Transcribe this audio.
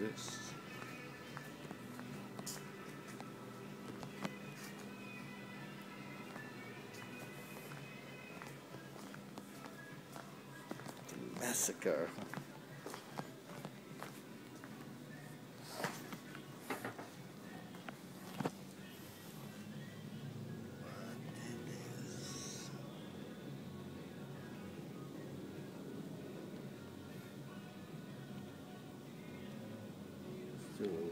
this. Massacre. Still